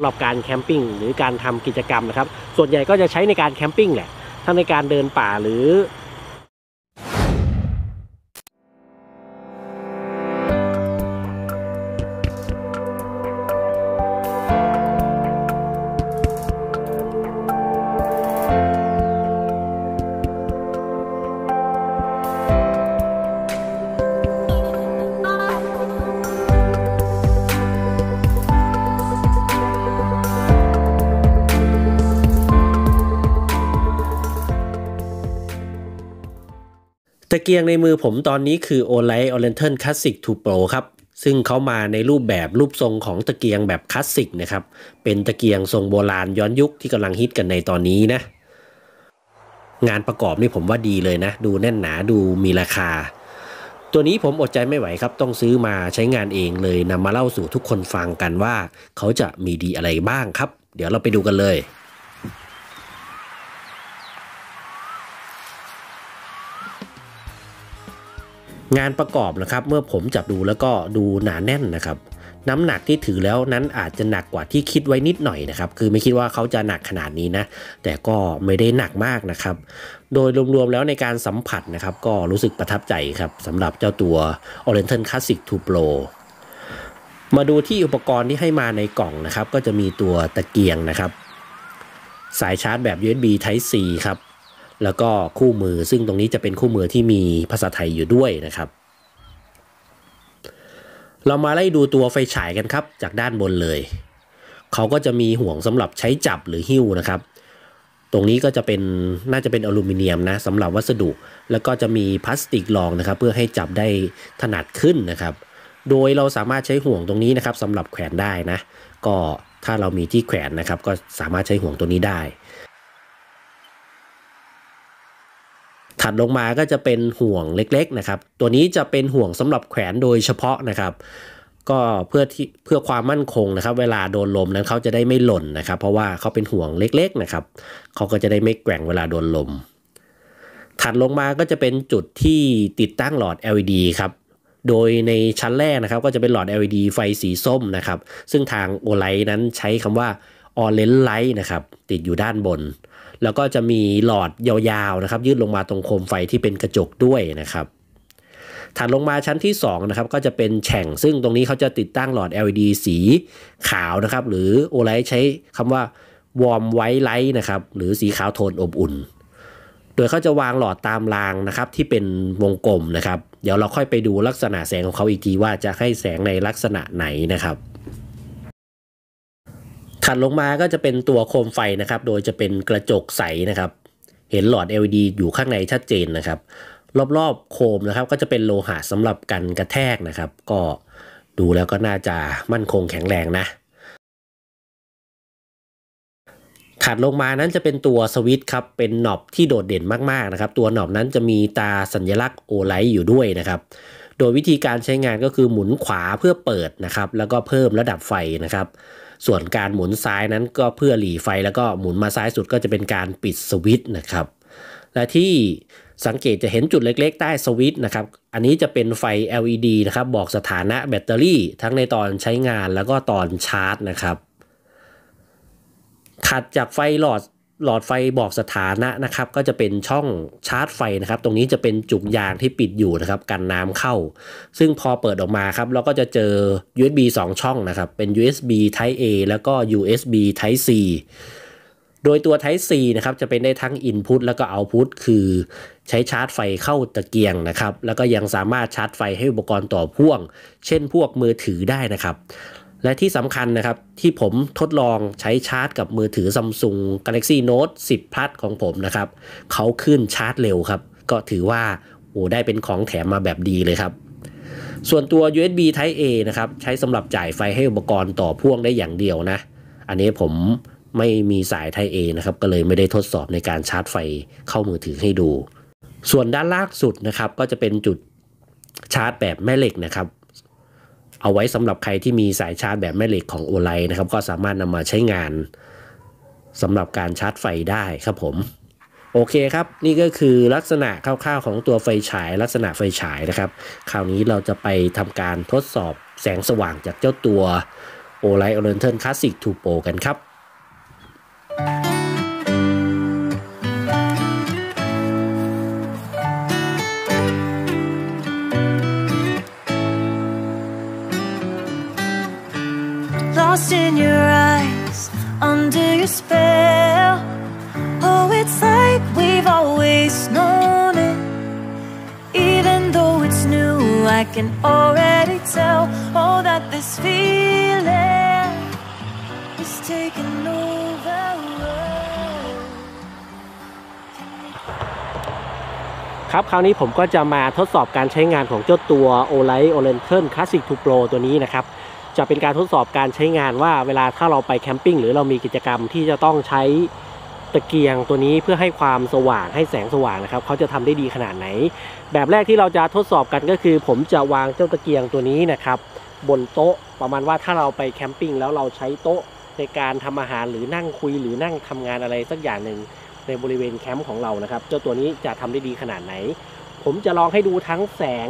สำหรับการแคมปิ้งหรือการทำกิจกรรมนะครับ ส่วนใหญ่ก็จะใช้ในการแคมปิ้งแหละ ทั้งในการเดินป่าหรือ เกียงในมือผมตอนนี้คือ Olight Oriental Classic 2 Pro ครับ ซึ่งเขามาในรูปแบบรูปทรงของตะเกียงแบบคลาสสิกนะครับ เป็นตะเกียงทรงโบราณย้อนยุคที่กำลังฮิตกันในตอนนี้นะ งานประกอบนี่ผมว่าดีเลยนะ ดูแน่นหนาดูมีราคา ตัวนี้ผมอดใจไม่ไหวครับ ต้องซื้อมาใช้งานเองเลยนำมาเล่าสู่ทุกคนฟังกันว่า เขาจะมีดีอะไรบ้างครับ เดี๋ยวเราไปดูกันเลย งานประกอบนะครับเมื่อผมจับดูแล้วก็ดูหนาแน่นนะครับ น้ำหนักที่ถือแล้วนั้นอาจจะหนักกว่าที่คิดไว้นิดหน่อยนะครับคือไม่คิดว่าเขาจะหนักขนาดนี้นะแต่ก็ไม่ได้หนักมากนะครับ โดยรวมๆแล้วในการสัมผัสนะครับ ก็รู้สึกประทับใจครับสำหรับเจ้าตัว Oriental Classic 2 Pro มาดูที่อุปกรณ์ที่ให้มาในกล่องนะครับ ก็จะมีตัวตะเกียงนะครับ สายชาร์จแบบ USB Type C ครับ แล้วก็คู่มือซึ่งตรงนี้จะเป็นคู่มือที่มีภาษาไทยอยู่ด้วยนะครับ เรามาไล่ดูตัวไฟฉายกันครับ จากด้านบนเลย เขาก็จะมีห่วงสำหรับใช้จับหรือหิ้วนะครับ ตรงนี้ก็จะเป็นน่าจะเป็นอลูมิเนียมนะสำหรับวัสดุ แล้วก็จะมีพลาสติกรองนะครับ เพื่อให้จับได้ถนัดขึ้นนะครับ โดยเราสามารถใช้ห่วงตรงนี้นะครับสำหรับแขวนได้นะ ก็ถ้าเรามีที่แขวนนะครับ ก็สามารถใช้ห่วงตัวนี้ได้ ถัดลงมาก็จะเป็นห่วงเล็กๆนะครับ ตัวนี้จะเป็นห่วงสำหรับแขวนโดยเฉพาะนะครับ ก็เพื่อที่เพื่อความมั่นคงนะครับ เวลาโดนลมนั้นเขาจะได้ไม่หล่นนะครับ เพราะว่าเขาเป็นห่วงเล็กๆนะครับเขาก็จะได้ไม่แกว่งเวลาโดนลม ถัดลงมาก็จะเป็นจุดที่ติดตั้งหลอด LED ครับโดยในชั้นแรกนะครับก็จะเป็นหลอด LED ไฟสีส้มนะครับ ซึ่งทางโอไลท์นั้นใช้คำว่า Orange Light นะครับ ติดอยู่ด้านบน แล้วก็จะมีหลอดยาวๆนะครับยืดลงมาตรงโคมไฟที่เป็นกระจกด้วยนะครับถัดลงมาชั้นที่2นะครับก็จะเป็นแฉ่งซึ่งตรงนี้เขาจะติดตั้งหลอด LED สีขาวนะครับ หรือโอไลท์ใช้คำว่า warm white light นะครับ หรือสีขาวโทนอบอุ่น โดยเขาจะวางหลอดตามรางนะครับ ที่เป็นวงกลมนะครับ เดี๋ยวเราค่อยไปดูลักษณะแสงของเขาอีกทีว่าจะให้แสงในลักษณะไหนนะครับ ถัดลงมาก็จะเป็นตัวโคมไฟนะครับ โดยจะเป็นกระจกใสนะครับ เห็นหลอด LED อยู่ข้างในชัดเจนนะครับ รอบๆโคมนะครับ ก็จะเป็นโลหะสำหรับกันกระแทกนะครับ ก็ดูแล้วก็น่าจะมั่นคงแข็งแรงนะ ถัดลงมานั้นจะเป็นตัวสวิตช์ครับ เป็นหนอบที่โดดเด่นมากๆนะครับ ตัวหนอบนั้นจะมีตาสัญลักษณ์โอไลท์อยู่ด้วยนะครับโดยวิธีการใช้งานก็คือหมุนขวาเพื่อเปิดนะครับ แล้วก็เพิ่มระดับไฟนะครับ ส่วนการหมุนซ้ายนั้นก็เพื่อหลีไฟแล้วก็หมุนมาซ้ายสุดก็จะเป็นการปิดสวิตช์นะครับ และที่สังเกตจะเห็นจุดเล็กๆ ใต้สวิตช์นะครับ อันนี้จะเป็นไฟ LED นะครับ บอกสถานะแบตเตอรี่ทั้งในตอนใช้งานแล้วก็ตอนชาร์จนะครับ ถัดจากไฟหลอด หลอดไฟบอกสถานะนะครับ ก็จะเป็นช่องชาร์จไฟนะครับ ตรงนี้จะเป็นจุกยางที่ปิดอยู่นะครับ กันน้ำเข้า ซึ่งพอเปิดออกมาครับ เราก็จะเจอ USB 2 ช่องนะครับ เป็น USB Type A แล้วก็ USB Type C โดยตัว Type C นะครับ จะเป็นได้ทั้ง Input แล้วก็ Output คือใช้ชาร์จไฟเข้าตะเกียงนะครับ แล้วก็ยังสามารถชาร์จไฟให้อุปกรณ์ต่อพ่วง เช่นพวกมือถือได้นะครับ และที่สำคัญนะครับที่ผมทดลองใช้ชาร์จกับมือถือ Samsung Galaxy Note 10 Plus ของผมนะครับเขาขึ้นชาร์จเร็วครับ ก็ถือว่าโอ้ได้เป็นของแถมมาแบบดีเลยครับ ส่วนตัว USB Type A นะครับใช้สำหรับจ่ายไฟให้อุปกรณ์ต่อพ่วงได้อย่างเดียวนะ อันนี้ผมไม่มีสาย Type A นะครับก็เลยไม่ได้ทดสอบในการชาร์จไฟเข้ามือถือให้ดู ส่วนด้านล่างสุดนะครับก็จะเป็นจุดชาร์จแบบแม่เหล็กนะครับ เอาไว้สำหรับใครที่มีสายชาร์จแบบแม่เหล็กของโอไลนะครับ ก็สามารถนำมาใช้งานสำหรับการชาร์จไฟได้ครับผม โอเคครับ นี่ก็คือลักษณะคร่าวๆของตัวไฟฉาย ลักษณะไฟฉายนะครับ คราวนี้เราจะไปทำการทดสอบแสงสว่างจากเจ้าตัว o l i g h t Oriental Classic 2 Pro กันครับ lost can already tell. Oh, that this feeling is taking over. world. ครับ คราวนี้ผมก็จะมาทดสอบการใช้งานของเจ้าตัว o l i g h t Oriental Classic 2 Pro ตัวนี้นะครับ จะเป็นการทดสอบการใช้งานว่าเวลาถ้าเราไปแคมปิ้งหรือเรามีกิจกรรมที่จะต้องใช้ ตะเกียงตัวนี้เพื่อให้ความสว่างให้แสงสว่างนะครับเขาจะทำได้ดีขนาดไหน แบบแรกที่เราจะทดสอบกันก็คือ ผมจะวางเจ้าตะเกียงตัวนี้นะครับ บนโต๊ะประมาณว่าถ้าเราไป camping แล้วเราใช้โต๊ะในการทำอาหารหรือนั่งคุยหรือนั่งทำงานอะไรสักอย่างหนึ่งในบริเวณแคมป์ของเรานะครับเจ้าตัวนี้จะทำได้ดีขนาดไหน ผมจะลองให้ดูทั้งแสง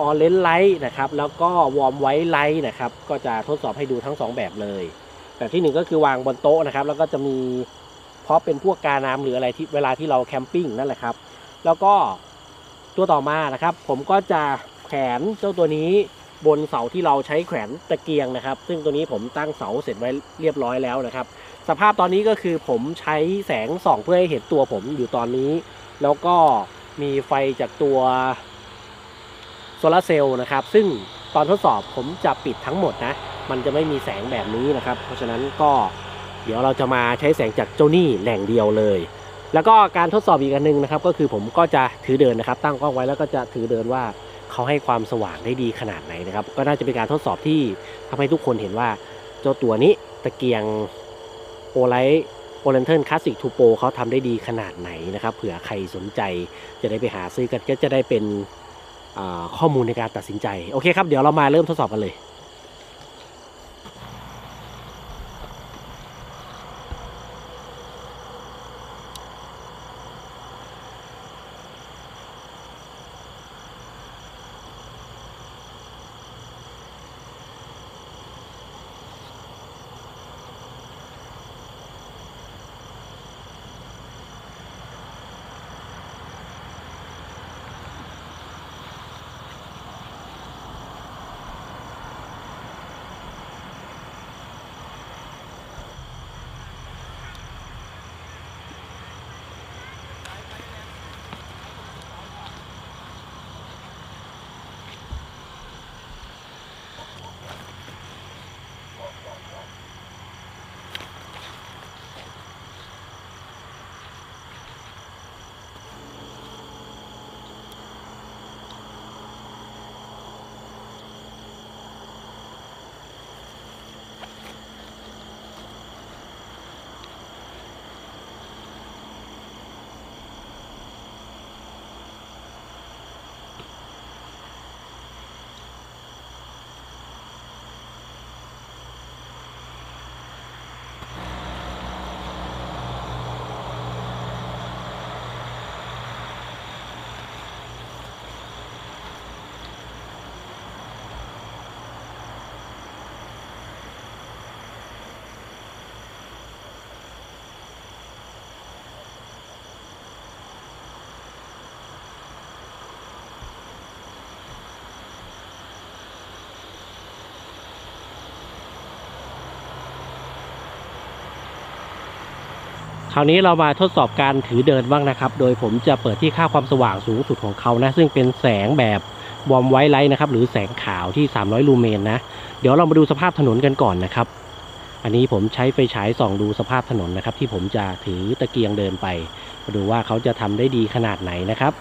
orange light นะครับแล้วก็ warm white light นะครับก็จะทดสอบให้ดูทั้งสองแบบเลย แบบที่หนึ่งก็คือวางบนโต๊ะนะครับแล้วก็จะมี เพราะเป็นพวกกาน้ำหรืออะไรที่เวลาที่เรา camping นั่นแหละครับ แล้วก็ตัวต่อมานะครับ ผมก็จะแขวนเจ้าตัวนี้บนเสาที่เราใช้แขวนตะเกียงนะครับ ซึ่งตัวนี้ผมตั้งเสาเสร็จไว้เรียบร้อยแล้วนะครับ สภาพตอนนี้ก็คือผมใช้แสงส่องเพื่อให้เห็นตัวผมอยู่ตอนนี้ แล้วก็มีไฟจากตัวโซลาร์เซลล์นะครับ ซึ่งตอนทดสอบผมจะปิดทั้งหมดนะ มันจะไม่มีแสงแบบนี้นะครับ เพราะฉะนั้นก็ เดี๋ยวเราจะมาใช้แสงจากเจ้านี่แหล่งเดียวเลย แล้วก็การทดสอบอีกอันหนึ่งนะครับ ก็คือผมก็จะถือเดินนะครับ ตั้งกล้องไว้แล้วก็จะถือเดินว่าเขาให้ความสว่างได้ดีขนาดไหนนะครับ ก็น่าจะเป็นการทดสอบที่ทำให้ทุกคนเห็นว่าเจ้าตัวนี้ตะเกียง Olight Olantern Classic Two Pro เขาทำได้ดีขนาดไหนนะครับ เผื่อใครสนใจจะได้ไปหาซื้อกันก็จะได้เป็นข้อมูลในการตัดสินใจ โอเคครับ เดี๋ยวเรามาเริ่มทดสอบกันเลย คราวนี้เรามาทดสอบการถือเดินบ้างนะครับ โดยผมจะเปิดที่ค่าความสว่างสูงสุดของเขานะ ซึ่งเป็นแสงแบบ warm white light นะครับ หรือแสงขาวที่ 300 ลูเมนนะ เดี๋ยวเรามาดูสภาพถนนกันก่อนนะครับ อันนี้ผมใช้ไฟฉายส่องดูสภาพถนนนะครับ ที่ผมจะถือตะเกียงเดินไป มาดูว่าเขาจะทำได้ดีขนาดไหนนะครับ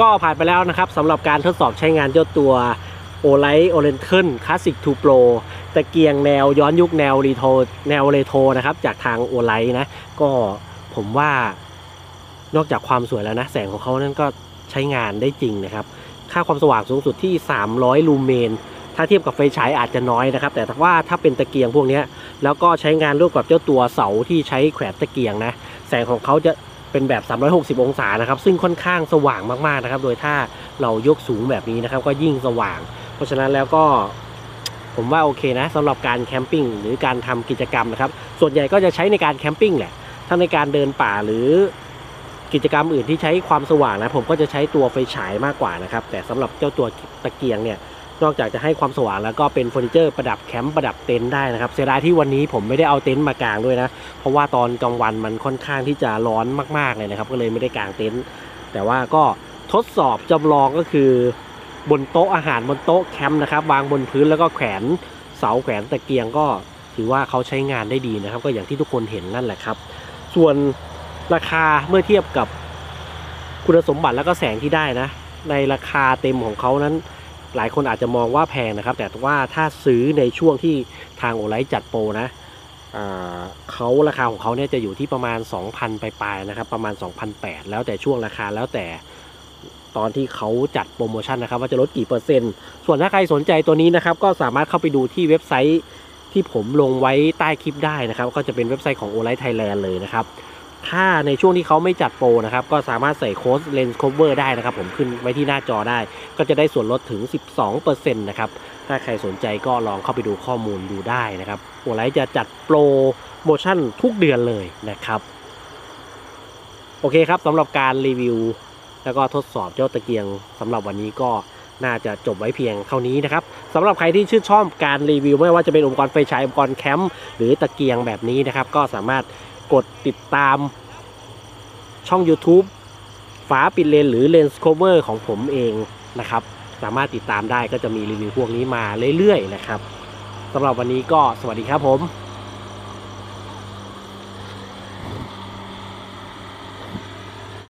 ก็ผ่านไปแล้วนะครับสำหรับการทดสอบใช้งานเจ้าตัว o l i t Oriental Classic 2 Pro ตะเกียงแนวย้อนยุคแนวรีโทแนวเรโทนะครับจากทาง o l i t นะ ก็ผมว่านอกจากความสวยแล้วนะ แสงของเขานั้นก็ใช้งานได้จริงนะครับ ค่าความสว่างสูงสุดที่ 300 ลูเมน ถ้าเทียบกับไฟฉายอาจจะน้อยนะครับ แต่ว่าถ้าเป็นตะเกียงพวกนี้แล้วก็ใช้งานร่วมกับเจ้าตัวเสาที่ใช้แขวนตะเกียงนะ แสงของเขาจะ เป็นแบบ 360 องศานะครับ ซึ่งค่อนข้างสว่างมากๆนะครับ โดยถ้าเรายกสูงแบบนี้นะครับ ก็ยิ่งสว่าง เพราะฉะนั้นแล้วก็ผมว่าโอเคนะสำหรับการแคมปิ้งหรือการทำกิจกรรมนะครับ ส่วนใหญ่ก็จะใช้ในการแคมปิ้งแหละถ้าในการเดินป่าหรือกิจกรรมอื่นที่ใช้ความสว่างนะผมก็จะใช้ตัวไฟฉายมากกว่านะครับ แต่สำหรับเจ้าตัวตะเกียงเนี่ย นอกจากจะให้ความสว่างแล้วก็เป็นเฟอร์นิเจอร์ประดับแคมป์ประดับเต็นท์ได้นะครับ เสียดายที่วันนี้ผมไม่ได้เอาเต็นท์มากางด้วยนะ เพราะว่าตอนกลางวันมันค่อนข้างที่จะร้อนมากๆเลยนะครับ ก็เลยไม่ได้กางเต็นท์แต่ว่าก็ทดสอบจำลองก็คือบนโต๊ะอาหารบนโต๊ะแคมป์นะครับวางบนพื้นแล้วก็แขวนเสาแขวนตะเกียงก็ถือว่าเขาใช้งานได้ดีนะครับ ก็อย่างที่ทุกคนเห็นนั่นแหละครับ ส่วนราคาเมื่อเทียบกับคุณสมบัติแล้วก็แสงที่ได้นะ ในราคาเต็มของเขานั้น หลายคนอาจจะมองว่าแพงนะครับ แต่ว่าถ้าซื้อในช่วงที่ทางโอไลท์จัดโปรนะเขาราคาของเขาเนี่ยจะอยู่ที่ประมาณ 2,000ปลายๆนะครับ ประมาณ 2,800 แล้วแต่ช่วงราคาแล้วแต่ตอนที่เขาจัดโปรโมชั่นนะครับ ว่าจะลดกี่เปอร์เซ็นต์ ส่วนถ้าใครสนใจตัวนี้นะครับ ก็สามารถเข้าไปดูที่เว็บไซต์ที่ผมลงไว้ใต้คลิปได้นะครับ ก็จะเป็นเว็บไซต์ของ o l i t Thailand เลยนะครับ ถ้าในช่วงที่เขาไม่จัดโปรนะครับ ก็สามารถใส่โค้ด Lens Cover ได้นะครับ ผมขึ้นไว้ที่หน้าจอได้ ก็จะได้ส่วนลดถึง 12%นะครับ ถ้าใครสนใจก็ลองเข้าไปดูข้อมูลดูได้นะครับโอไลท์จะจัดโปรโมชั่นทุกเดือนเลยนะครับ โอเคครับสำหรับการรีวิว แล้วก็ทดสอบเจ้าตะเกียงสำหรับวันนี้ก็น่าจะจบไว้เพียงเท่านี้นะครับสำหรับใครที่ชื่นชอบการรีวิว ไม่ว่าจะเป็นอุปกรณ์ไฟฉายอุปกรณ์แคมป์หรือตะเกียงแบบนี้นะครับ ก็สามารถ กดติดตามช่อง YouTube ฝาปิดเลนหรือเลนส์โคเวอร์ของผมเองนะครับ สามารถติดตามได้ก็จะมีรีวิวพวกนี้มาเรื่อยๆนะครับสำหรับวันนี้ก็สวัสดีครับผม